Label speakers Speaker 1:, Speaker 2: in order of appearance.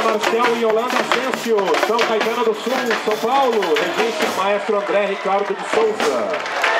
Speaker 1: Regina Marcel e Yolanda Asensio, São Caetano do Sul, São Paulo, regência Maestro André Ricardo de Souza.